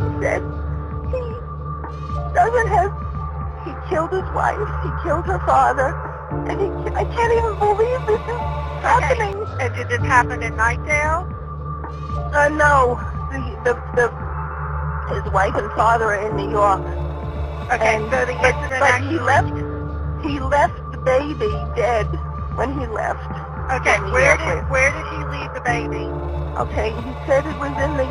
he said he doesn't have, he killed his wife, he killed her father, and he, I can't even believe this is happening. And did this happen in Knightdale? Uh, no, the, the, the, his wife and father are in New York. Okay, And- so the but- incident but actually... he left, he left the baby dead when he left. Okay, where did where did he leave the baby? Okay, he said it was in the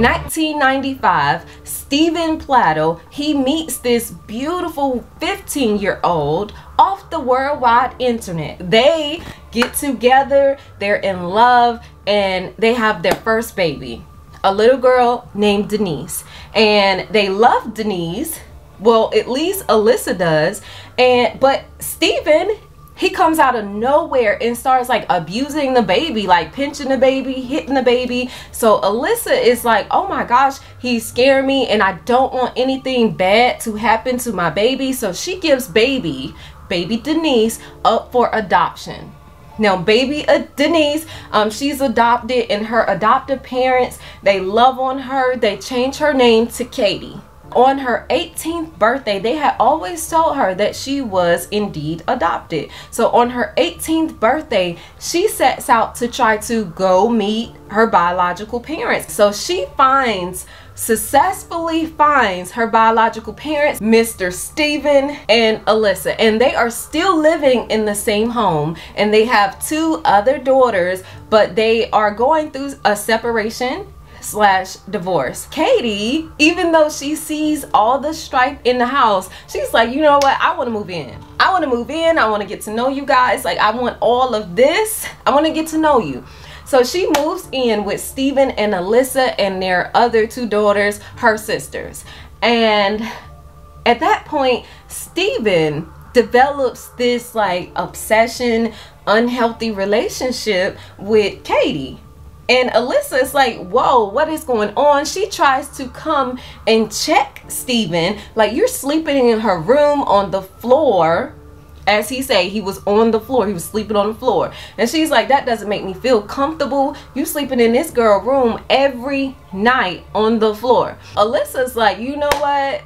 1995, Steven Pladl, he meets this beautiful 15 year old off the worldwide internet. They get together, they're in love, and they have their first baby, a little girl named Denise. And they love Denise. Well, at least Alyssa does. And but Stephen, he comes out of nowhere and starts like abusing the baby, like pinching the baby, hitting the baby. So Alyssa is like, oh my gosh, he's scaring me and I don't want anything bad to happen to my baby. So she gives baby, baby Denise, up for adoption. Now, baby uh, Denise, um, she's adopted, and her adoptive parents they love on her. They change her name to Katie. On her 18th birthday, they had always told her that she was indeed adopted. So on her 18th birthday, she sets out to try to go meet her biological parents. So she finds successfully finds her biological parents, Mr. Steven and Alyssa, and they are still living in the same home and they have two other daughters, but they are going through a separation slash divorce. Katie, even though she sees all the strife in the house, she's like, you know what? I want to move in. I want to move in. I want to get to know you guys. Like, I want all of this. I want to get to know you. So she moves in with Steven and Alyssa and their other two daughters, her sisters. And at that point, Steven develops this like obsession, unhealthy relationship with Katie. And Alyssa is like, whoa, what is going on? She tries to come and check Steven. Like, you're sleeping in her room on the floor. As he say, he was on the floor. He was sleeping on the floor. And she's like, that doesn't make me feel comfortable. You sleeping in this girl room every night on the floor. Alyssa's like, you know what?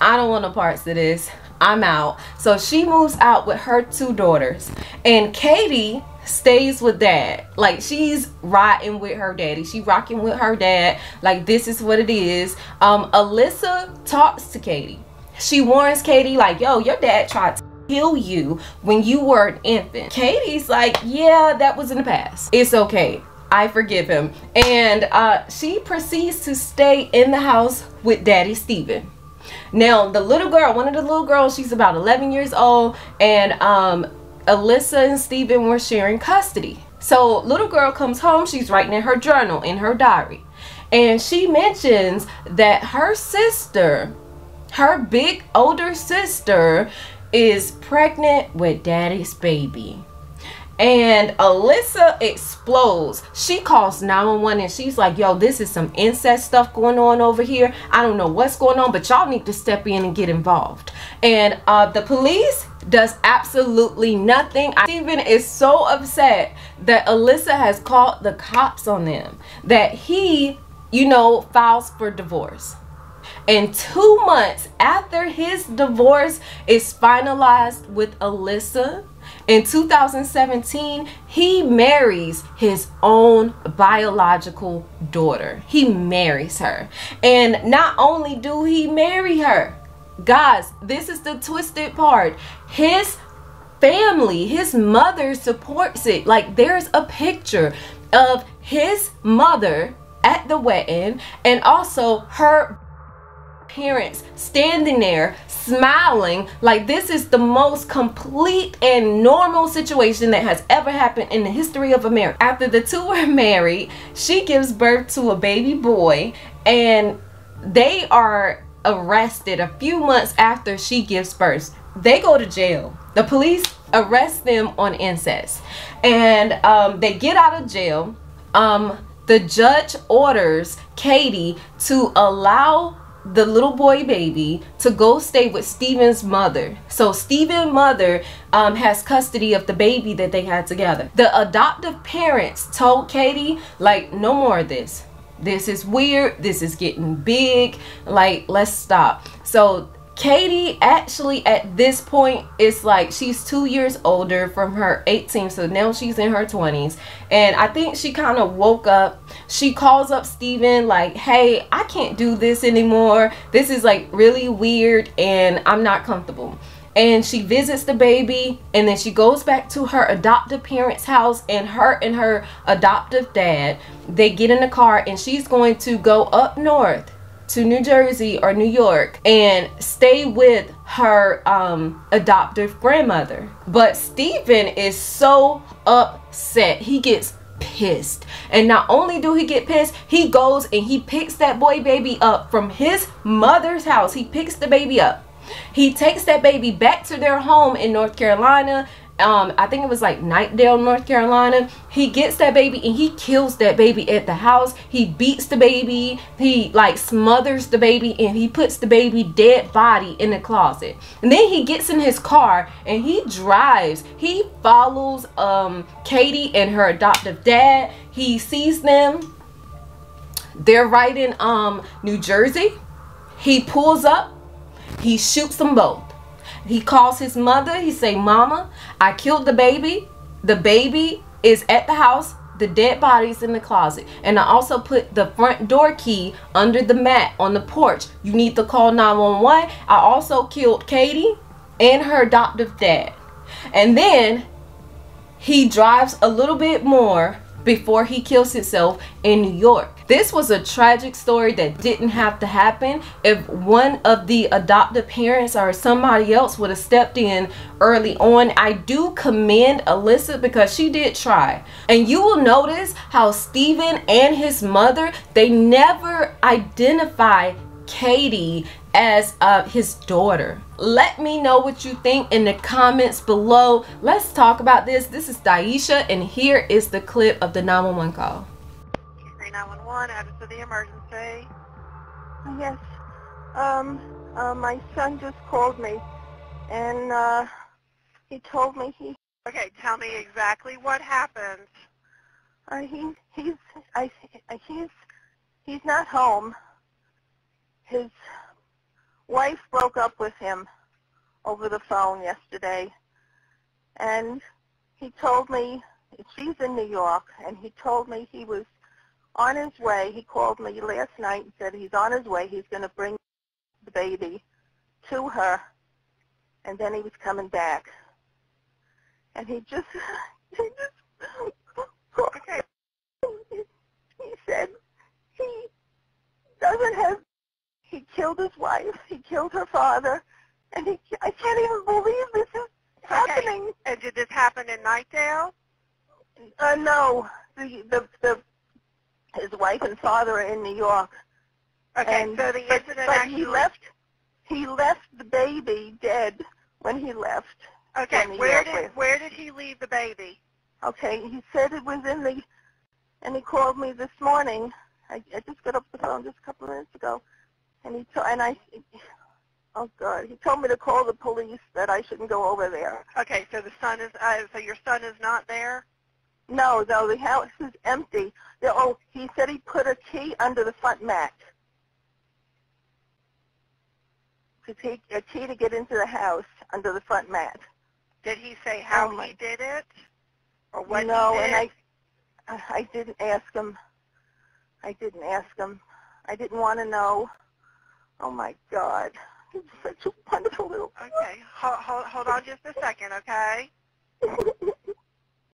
I don't want no parts of this. I'm out. So she moves out with her two daughters. And Katie stays with dad. Like she's riding with her daddy. She rocking with her dad. Like this is what it is. Um, Alyssa talks to Katie. She warns Katie like, yo, your dad tried to kill you when you were an infant. Katie's like, yeah, that was in the past. It's okay. I forgive him. And uh, she proceeds to stay in the house with Daddy Steven. Now, the little girl, one of the little girls, she's about 11 years old, and um, Alyssa and Steven were sharing custody. So, little girl comes home, she's writing in her journal, in her diary, and she mentions that her sister, her big older sister, is pregnant with daddy's baby. And Alyssa explodes. She calls 911 and she's like, yo, this is some incest stuff going on over here. I don't know what's going on, but y'all need to step in and get involved. And uh, the police does absolutely nothing. Steven is so upset that Alyssa has called the cops on them. That he, you know, files for divorce. And two months after his divorce is finalized with Alyssa, in 2017, he marries his own biological daughter. He marries her. And not only do he marry her, guys, this is the twisted part. His family, his mother supports it. Like there's a picture of his mother at the wedding and also her parents standing there smiling like this is the most complete and normal situation that has ever happened in the history of America. After the two were married, she gives birth to a baby boy and they are arrested a few months after she gives birth. They go to jail. The police arrest them on incest and um, they get out of jail. Um, the judge orders Katie to allow the little boy baby to go stay with Steven's mother. So Steven's mother um, has custody of the baby that they had together. The adoptive parents told Katie, like, no more of this. this is weird. This is getting big. Like, let's stop. So Katie actually at this point is like she's two years older from her 18 so now she's in her 20s and I think she kind of woke up. She calls up Steven like hey I can't do this anymore. This is like really weird and I'm not comfortable. And she visits the baby and then she goes back to her adoptive parents house and her and her adoptive dad they get in the car and she's going to go up north to New Jersey or New York and stay with her um, adoptive grandmother. But Steven is so upset. He gets pissed. And not only do he get pissed, he goes and he picks that boy baby up from his mother's house. He picks the baby up. He takes that baby back to their home in North Carolina um, I think it was like Knightdale, North Carolina. He gets that baby and he kills that baby at the house. He beats the baby. He like smothers the baby and he puts the baby dead body in the closet. And then he gets in his car and he drives. He follows um, Katie and her adoptive dad. He sees them. They're right in um, New Jersey. He pulls up. He shoots them both. He calls his mother. He say, Mama, I killed the baby. The baby is at the house. The dead body's in the closet. And I also put the front door key under the mat on the porch. You need to call 911. I also killed Katie and her adoptive dad. And then he drives a little bit more before he kills himself in New York. This was a tragic story that didn't have to happen. If one of the adoptive parents or somebody else would have stepped in early on, I do commend Alyssa because she did try. And you will notice how Steven and his mother, they never identify Katie as uh, his daughter. Let me know what you think in the comments below. Let's talk about this. This is Daisha, and here is the clip of the 911 call. 911, address of the emergency. Yes. Um, uh, my son just called me, and uh, he told me he. Okay, tell me exactly what happened. Uh, he he's I he's he's not home. His wife broke up with him over the phone yesterday, and he told me she's in New York, and he told me he was on his way. He called me last night and said he's on his way. He's going to bring the baby to her, and then he was coming back. And he just, he just, okay. he said he doesn't have killed his wife. He killed her father. And he, I can't even believe this is happening. Okay. And did this happen in Knightdale? Uh, no. The, the, the, his wife and father are in New York. Okay, and, so the but, incident but actually... he left, he left the baby dead when he left. Okay, where did, where did he leave the baby? Okay, he said it was in the, and he called me this morning. I, I just got up the phone just a couple of minutes ago. And he told, and I, oh God, he told me to call the police that I shouldn't go over there. Okay, so the son is, uh, so your son is not there? No, no, the house is empty. The, oh, he said he put a key under the front mat. To take a key to get into the house under the front mat. Did he say how oh he did it, or what no, he did? and I, I didn't ask him. I didn't ask him. I didn't want to know. Oh my God. It's such a wonderful little Okay. Hold, hold, hold on just a second, okay?